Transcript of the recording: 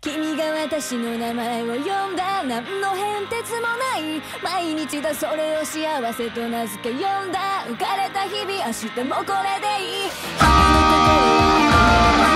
君が私の名前を呼んだ何の変哲もない毎日だそれを幸せと名付け呼んだ浮かれた日々明日もこれでいい